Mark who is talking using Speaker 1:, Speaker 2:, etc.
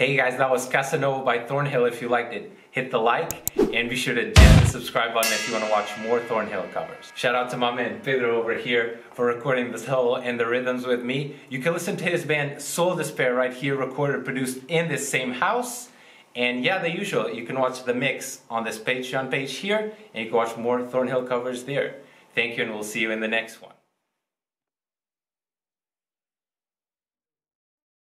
Speaker 1: Hey guys, that was Casanova by Thornhill. If you liked it, hit the like and be sure to hit the subscribe button if you want to watch more Thornhill covers. Shout out to my man Pedro over here for recording this whole and the rhythms with me. You can listen to his band Soul Despair right here, recorded, produced in this same house. And yeah, the usual, you can watch the mix on this Patreon page here, and you can watch more Thornhill covers there. Thank you, and we'll see you in the next one.